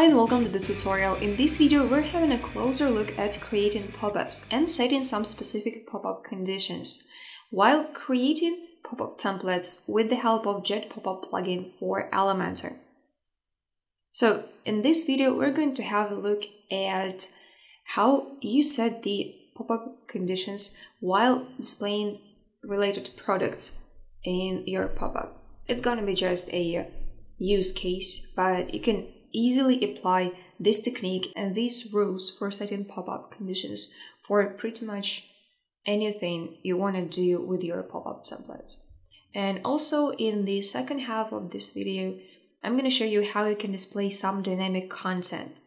Hi and welcome to this tutorial. In this video, we're having a closer look at creating pop-ups and setting some specific pop-up conditions while creating pop-up templates with the help of Jet Pop-up plugin for Elementor. So in this video, we're going to have a look at how you set the pop-up conditions while displaying related products in your pop-up. It's going to be just a use case, but you can easily apply this technique and these rules for setting pop-up conditions for pretty much anything you want to do with your pop-up templates. And also in the second half of this video, I'm going to show you how you can display some dynamic content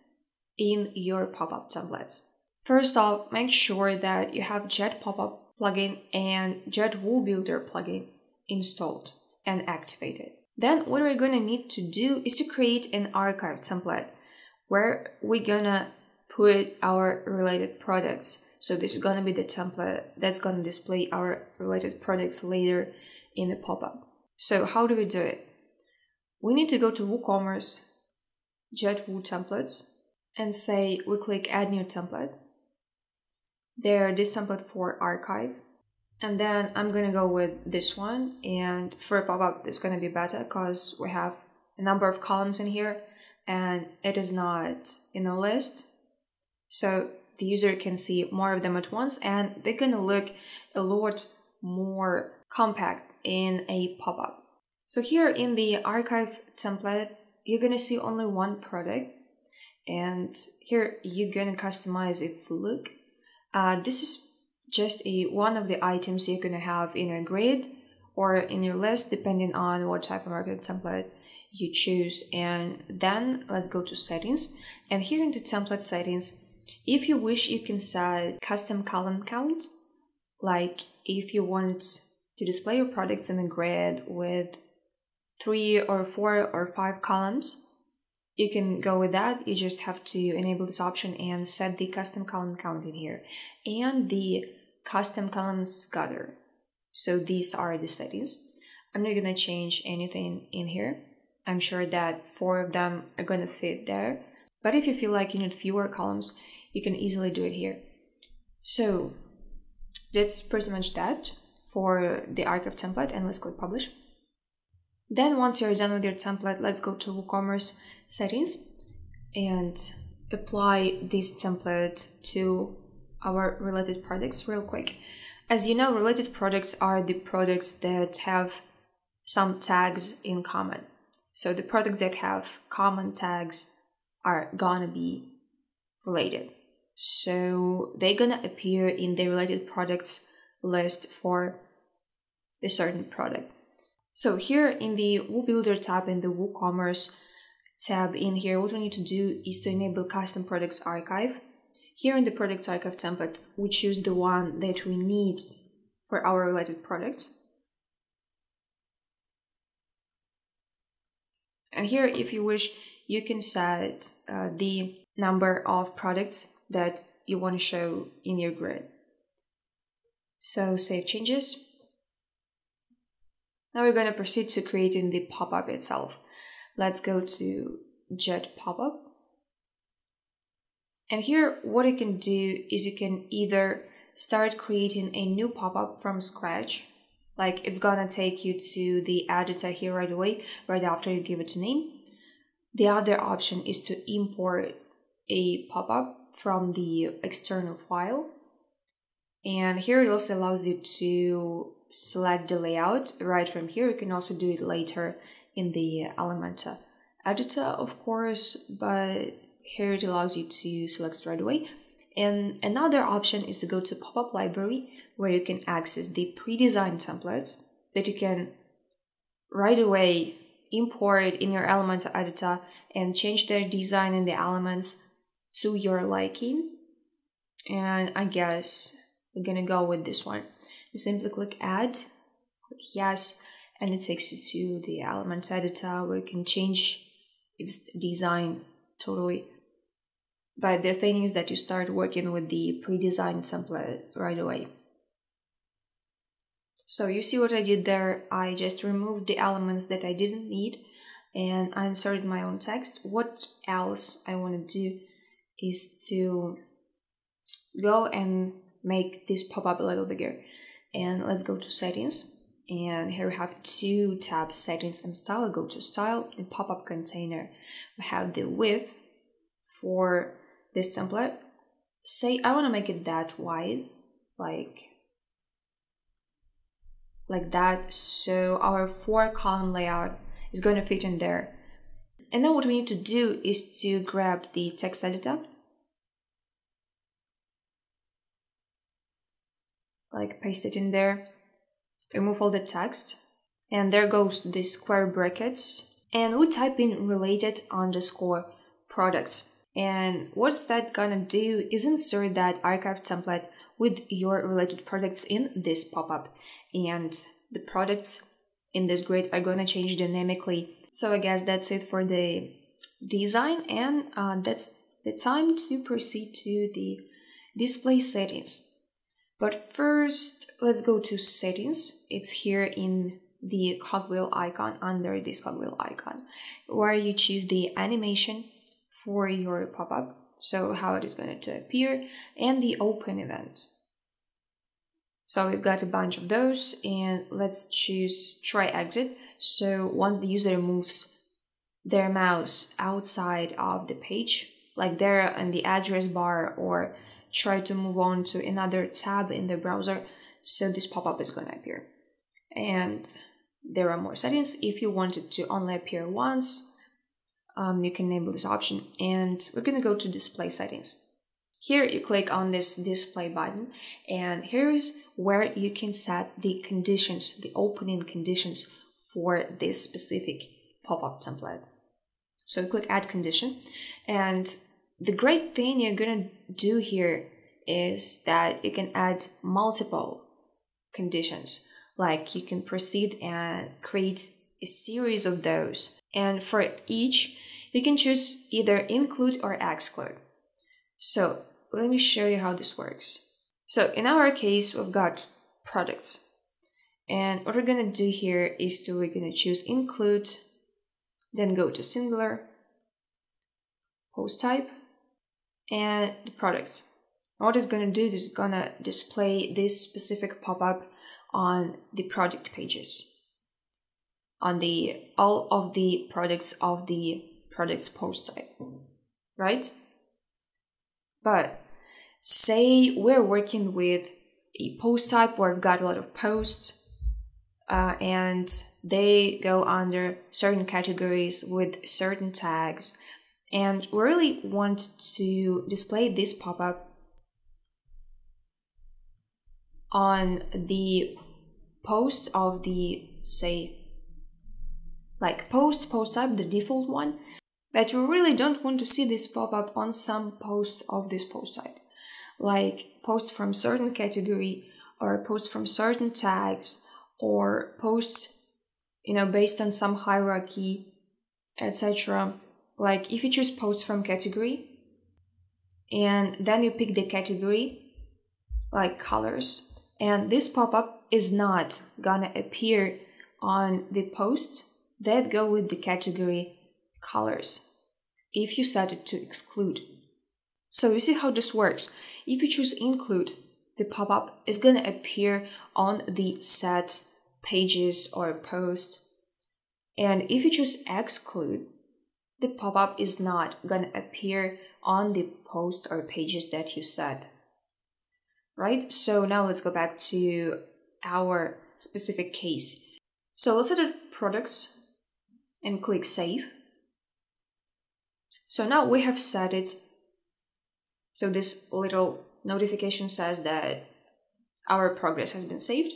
in your pop-up templates. First off, make sure that you have Jet Pop-up plugin and Jet Woo Builder plugin installed and activated. Then what we're gonna need to do is to create an archive template where we're gonna put our related products. So this is gonna be the template that's gonna display our related products later in the pop-up. So how do we do it? We need to go to WooCommerce, JetWoo templates, and say we click add new template. There, this template for archive. And then I'm gonna go with this one. And for a pop-up, it's gonna be better because we have a number of columns in here and it is not in a list. So the user can see more of them at once and they're gonna look a lot more compact in a pop-up. So here in the archive template, you're gonna see only one product and here you're gonna customize its look. Uh, this is just a one of the items you're going to have in your grid or in your list depending on what type of marketing template you choose. And then let's go to settings. And here in the template settings if you wish you can set custom column count. Like if you want to display your products in a grid with three or four or five columns you can go with that. You just have to enable this option and set the custom column count in here. And the custom columns gather. So these are the settings. I'm not gonna change anything in here. I'm sure that four of them are gonna fit there. But if you feel like you need fewer columns, you can easily do it here. So that's pretty much that for the archive template and let's click publish. Then once you're done with your template, let's go to WooCommerce settings and apply this template to our related products real quick. As you know, related products are the products that have some tags in common. So the products that have common tags are gonna be related. So they're gonna appear in the related products list for a certain product. So here in the Woo Builder tab in the WooCommerce tab in here, what we need to do is to enable custom products archive here in the product archive template, we choose the one that we need for our related products. And here, if you wish, you can set uh, the number of products that you want to show in your grid. So save changes. Now we're going to proceed to creating the pop-up itself. Let's go to Jet Pop-up. And here, what you can do is you can either start creating a new pop-up from scratch, like it's gonna take you to the editor here right away, right after you give it a name. The other option is to import a pop-up from the external file. And here it also allows you to select the layout right from here. You can also do it later in the Elementor editor, of course, but here it allows you to select right away. And another option is to go to pop-up library where you can access the pre-designed templates that you can right away import in your Elementor editor and change their design in the elements to your liking. And I guess we're gonna go with this one. You simply click add, click yes, and it takes you to the Elementor editor where you can change its design totally. But the thing is that you start working with the pre-designed template right away. So you see what I did there? I just removed the elements that I didn't need and I inserted my own text. What else I want to do is to go and make this pop up a little bigger. And let's go to settings. And here we have two tabs, settings and style. Go to style, the pop-up container. We have the width for this template. Say I want to make it that wide, like like that. So our four column layout is going to fit in there. And then what we need to do is to grab the text editor. Like paste it in there, remove all the text, and there goes the square brackets. And we type in related underscore products. And what's that gonna do is insert that archive template with your related products in this pop-up. And the products in this grid are to change dynamically. So I guess that's it for the design and uh, that's the time to proceed to the display settings. But first, let's go to settings. It's here in the cogwheel icon under this cogwheel icon where you choose the animation for your pop-up so how it is going to appear and the open event so we've got a bunch of those and let's choose try exit. So once the user moves their mouse outside of the page, like there in the address bar or try to move on to another tab in the browser, so this pop-up is going to appear. And there are more settings. If you want it to only appear once, um, you can enable this option. And we're going to go to display settings. Here you click on this display button and here's where you can set the conditions, the opening conditions for this specific pop-up template. So click add condition and the great thing you're gonna do here is that you can add multiple conditions like you can proceed and create a series of those and for each you can choose either include or exclude so let me show you how this works. So in our case, we've got products. And what we're gonna do here is to we're gonna choose include, then go to singular, post type, and the products. what it's gonna do is gonna display this specific pop-up on the product pages. On the all of the products of the products post type. Right? But say we're working with a post type where we've got a lot of posts uh, and they go under certain categories with certain tags and we really want to display this pop-up on the post of the say like post post up the default one. But you really don't want to see this pop up on some posts of this post type like posts from certain category or posts from certain tags or posts you know based on some hierarchy etc like if you choose posts from category and then you pick the category like colors and this pop-up is not gonna appear on the posts that go with the category colors if you set it to exclude so you see how this works. If you choose include, the pop-up is going to appear on the set pages or posts. And if you choose exclude, the pop-up is not going to appear on the posts or pages that you set. Right? So now let's go back to our specific case. So let's set edit products and click save. So now we have set it so this little notification says that our progress has been saved.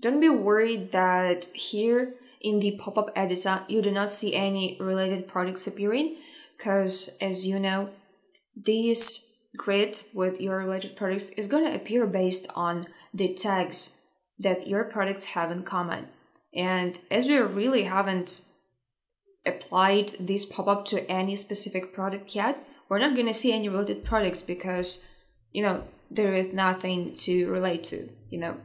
Don't be worried that here in the pop-up editor uh, you do not see any related products appearing because as you know this grid with your related products is going to appear based on the tags that your products have in common. And as we really haven't applied this pop-up to any specific product yet, we're not going to see any related products because, you know, there is nothing to relate to, you know,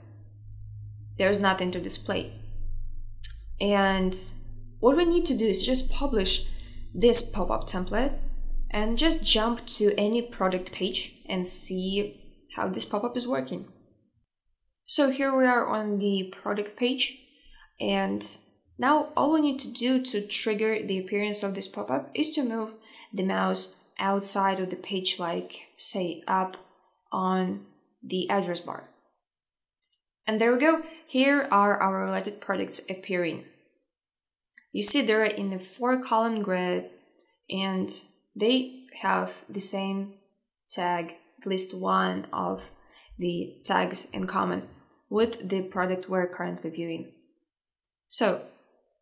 there's nothing to display. And what we need to do is just publish this pop-up template and just jump to any product page and see how this pop-up is working. So here we are on the product page and now all we need to do to trigger the appearance of this pop-up is to move the mouse outside of the page like say up on the address bar. And there we go, here are our related products appearing. You see they're in a four column grid and they have the same tag, at least one of the tags in common with the product we're currently viewing. So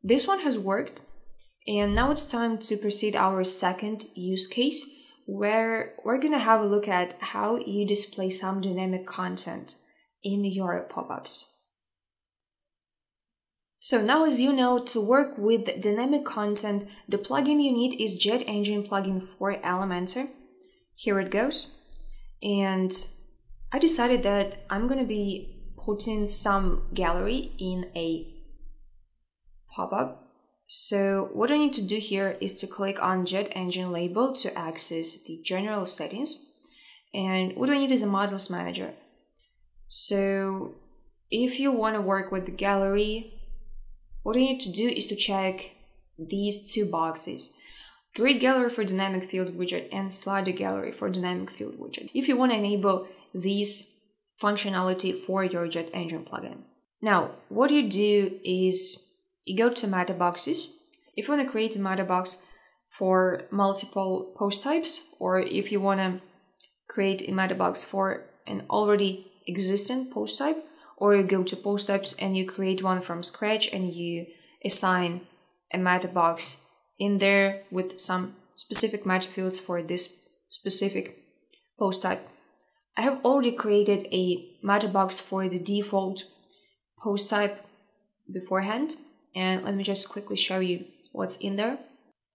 this one has worked and now it's time to proceed our second use case where we're going to have a look at how you display some dynamic content in your pop-ups. So now as you know, to work with dynamic content, the plugin you need is Jet Engine plugin for Elementor. Here it goes. And I decided that I'm going to be putting some gallery in a pop-up. So what I need to do here is to click on Jet Engine label to access the general settings. And what I need is a modules manager. So if you want to work with the gallery, what you need to do is to check these two boxes. Grid gallery for dynamic field widget and slider gallery for dynamic field widget. If you want to enable these functionality for your Jet Engine plugin. Now, what you do is you go to meta boxes. If you want to create a meta box for multiple post types, or if you want to create a meta box for an already existing post type, or you go to post types and you create one from scratch and you assign a meta box in there with some specific meta fields for this specific post type. I have already created a meta box for the default post type beforehand and let me just quickly show you what's in there.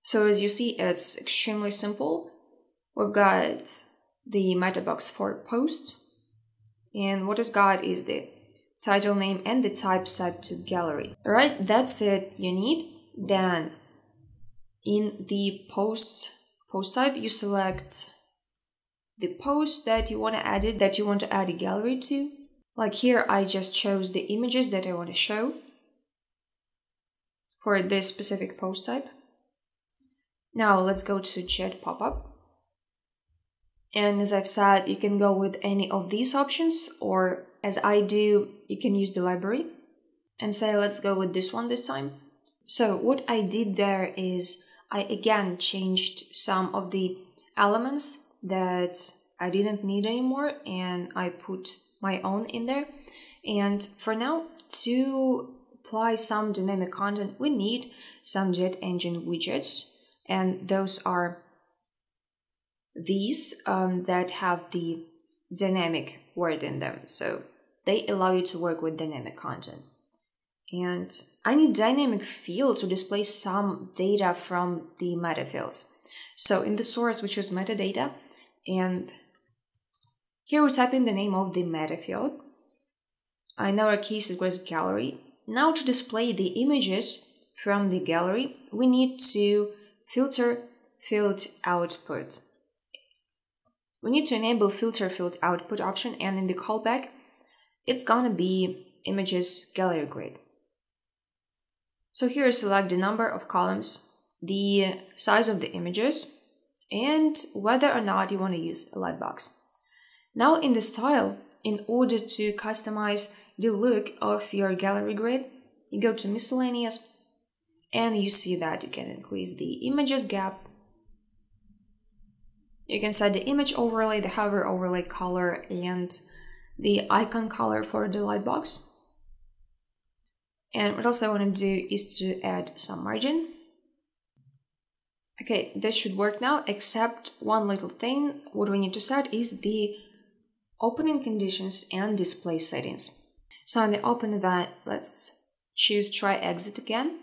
So as you see, it's extremely simple. We've got the meta box for posts and what it's got is the title name, and the type set to gallery. Alright, that's it you need. Then in the post post type, you select the post that you want to add it, that you want to add a gallery to. Like here, I just chose the images that I want to show for this specific post type. Now let's go to Jet Pop-up. And as I've said, you can go with any of these options or as I do, you can use the library and say, let's go with this one this time. So what I did there is I again changed some of the elements that I didn't need anymore and I put my own in there. And for now, to apply some dynamic content, we need some jet engine widgets. And those are these um, that have the dynamic word in them. So they allow you to work with dynamic content. And I need dynamic field to display some data from the meta fields. So in the source, we choose metadata, and here we type in the name of the meta field. In our case, it was gallery. Now to display the images from the gallery, we need to filter field output. We need to enable filter field output option and in the callback, it's gonna be images gallery grid. So here select the number of columns, the size of the images, and whether or not you want to use a lightbox. Now in the style, in order to customize the look of your gallery grid, you go to miscellaneous and you see that you can increase the images gap. You can set the image overlay, the hover overlay color, and the icon color for the lightbox. And what else I want to do is to add some margin. Okay, this should work now, except one little thing. What we need to set is the opening conditions and display settings. So in the open event, let's choose try exit again.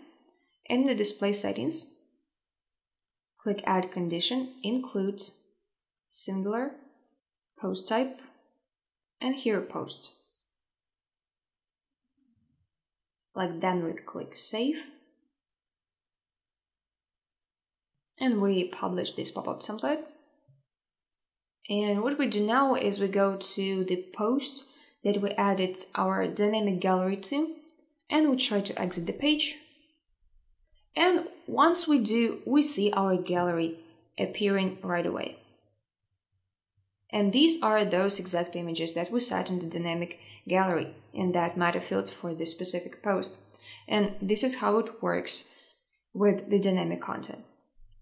In the display settings, click add condition, include singular, post type, and here post. Like then we click save. and we publish this pop-up template. And what we do now is we go to the post that we added our dynamic gallery to, and we try to exit the page. And once we do, we see our gallery appearing right away. And these are those exact images that we set in the dynamic gallery in that meta field for this specific post. And this is how it works with the dynamic content.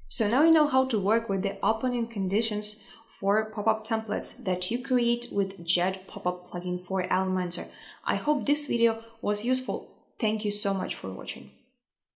So now you know how to work with the opening conditions for pop-up templates that you create with Jet pop-up plugin for Elementor. I hope this video was useful. Thank you so much for watching.